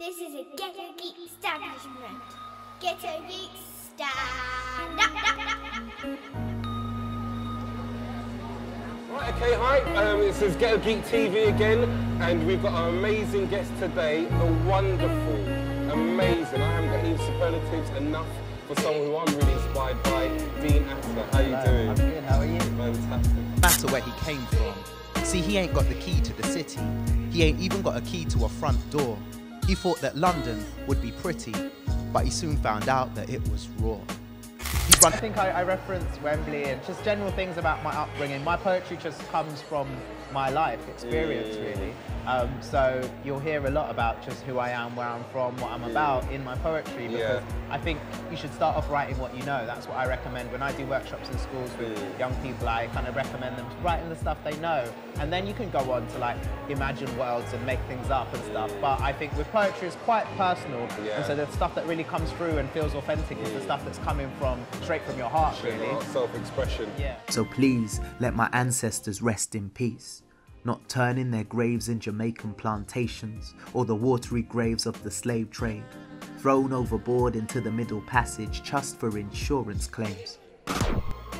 This is a Ghetto Geek establishment. Ghetto Geeks, stand up. Right, okay, hi. Um, this is Ghetto Geek TV again, and we've got our amazing guest today, the wonderful, amazing. I haven't got any superlatives enough for someone who I'm really inspired by, Dean Atta. How you doing? I'm good, how are you? Fantastic. matter where he came from. See, he ain't got the key to the city. He ain't even got a key to a front door. He thought that London would be pretty, but he soon found out that it was raw. He's run I think I, I referenced Wembley and just general things about my upbringing. My poetry just comes from my life experience, really. Um, so you'll hear a lot about just who I am, where I'm from, what I'm about in my poetry because Yeah. I think you should start off writing what you know. That's what I recommend when I do workshops in schools with Mm. young people. I kind of recommend them writing the stuff they know, and then you can go on to like imagine worlds and make things up and stuff. But I think with poetry, it's quite personal, Yeah. and so the stuff that really comes through and feels authentic is the stuff that's coming from straight from your heart, really. Self-expression. Yeah. So please let my ancestors rest in peace, not turning their graves in Jamaican plantations or the watery graves of the slave trade, thrown overboard into the middle passage just for insurance claims.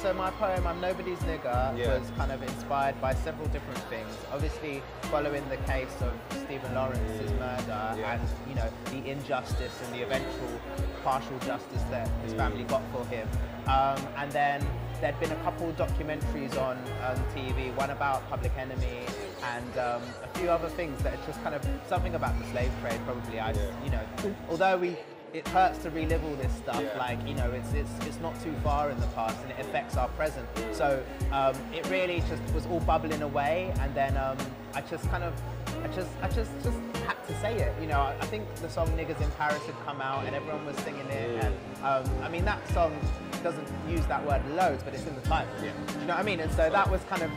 So my poem, I'm Nobody's Nigger, Yeah. was kind of inspired by several different things. Obviously, following the case of Stephen Lawrence's murder Yeah. and, you know, the injustice and the eventual partial justice that his family got for him. Um, and then there'd been a couple documentaries on, on TV, one about Public Enemy and um, a few other things that are just kind of something about the slave trade probably. I, Yeah. you know, although we it hurts to relive all this stuff. Yeah. Like you know, it's it's it's not too far in the past, and it affects our present. So um, it really just was all bubbling away, and then um, I just kind of, I just I just just had to say it. You know, I, think the song "Niggas in Paris" had come out, and everyone was singing it. And um, I mean, that song doesn't use that word loads, but it's in the title. Yeah. Do you know what I mean? And so that was kind of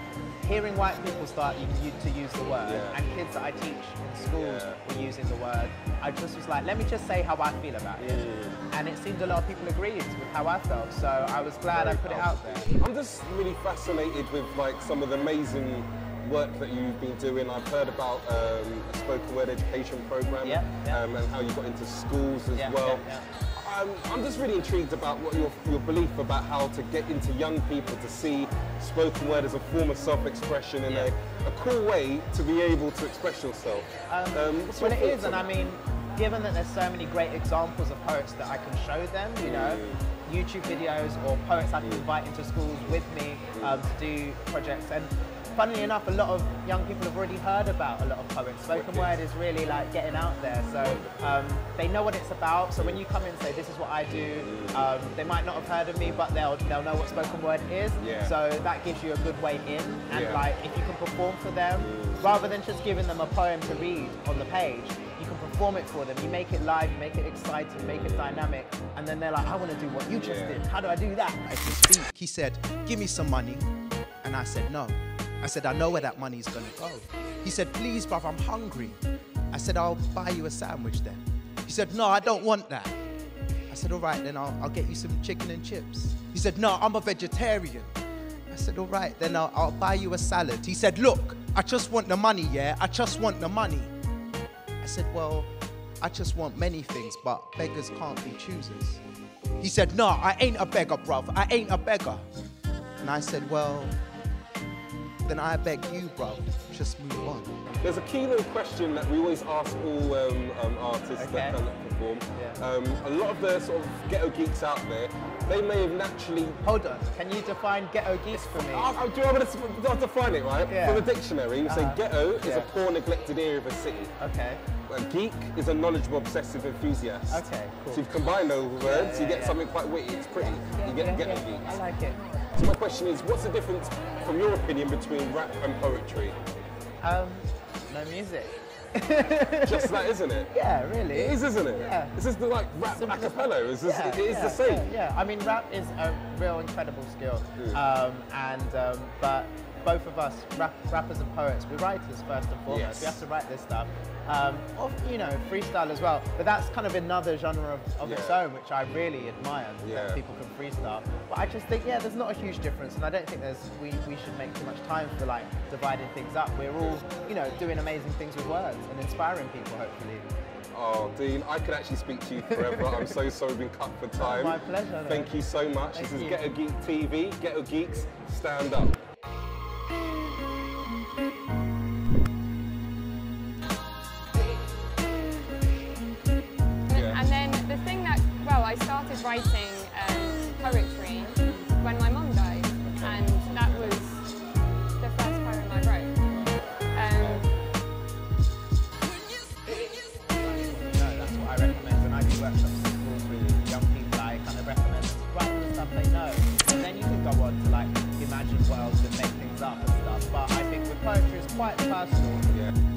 hearing white people start to use the word, Yeah. and kids that I teach in schools Yeah. were using the word. I just was like, let me just say how I feel about it. And it seemed a lot of people agreed with how I felt. So I was glad I put it out there. I'm just really fascinated with like some of the amazing work that you've been doing. I've heard about um, a spoken word education program Yeah, yeah. Um, and how you got into schools as Yeah, well. yeah, Um, I'm just really intrigued about what your, your belief about how to get into young people to see spoken word as a form of self-expression and Yeah. a, a cool way to be able to express yourself. Um, what's Well, your it is, and I mean, given that there's so many great examples of poets that I can show them, you know, YouTube videos or poets I can invite into schools with me um, to do projects. And funnily enough, a lot of young people have already heard about a lot of poets. Spoken word is really like getting out there, so um, they know what it's about. So when you come in and say, "This is what I do," um, they might not have heard of me, but they'll they'll know what spoken word is. Yeah. So that gives you a good way in, and Yeah. like if you can perform for them, rather than just giving them a poem to read on the page, you can perform it for them. You make it live, you make it exciting, make it dynamic, and then they're like, I want to do what you just Yeah. did. How do I do that? I can speak. He said, Give me some money. And I said, No. I said, I know where that money's gonna go. He said, Please, bruv, I'm hungry. I said, I'll buy you a sandwich then. He said, No, I don't want that. I said, All right, then I'll, I'll get you some chicken and chips. He said, No, I'm a vegetarian. I said, All right, then I'll, I'll buy you a salad. He said, Look, I just want the money, yeah? I just want the money. I said, Well, I just want many things, but beggars can't be choosers. He said, No, I ain't a beggar, bruv. I ain't a beggar. And I said, Well, then I beg you, bro, just move on. There's a key little question that we always ask all um, um, artists Okay. that come and perform. Yeah. Um, a lot of the sort of ghetto geeks out there, they may have naturally. Hold on. Can you define ghetto geeks for me? I, I, do you want me to s- do define it right? Yeah. From the dictionary, you say Uh-huh. ghetto is a poor, neglected area of a city. Okay. A geek is a knowledgeable, obsessive enthusiast. Okay, cool. So you combine those words, yeah, you get yeah. something quite witty. It's pretty. you get Yeah, ghetto yeah, geeks. I like it. So my question is, what's the difference, from your opinion, between rap and poetry? Um, no music. Just that, isn't it? Yeah, really. It is, isn't it? Yeah. This is the like rap Simple a as cappella. that. It's Yeah, it is yeah, the same. Yeah, yeah. I mean, rap is a real incredible skill, um, and um, but both of us, rap, rappers and poets, we're writers first and foremost. Yes. We have to write this stuff. Um, of, you know, freestyle as well. But that's kind of another genre of, of its own, which I really admire Yeah. that people can freestyle. But I just think, yeah, there's not a huge difference, and I don't think there's we, we should make too much time for like dividing things up. We're all, you know, doing amazing things with words and inspiring people, hopefully. Oh, Dean, I could actually speak to you forever. I'm so sorry we've been cut for time. My pleasure, Thank man. you so much. Thank this is you. Ghetto Geek TV. Ghetto Geeks, stand up. quite personal. Yeah.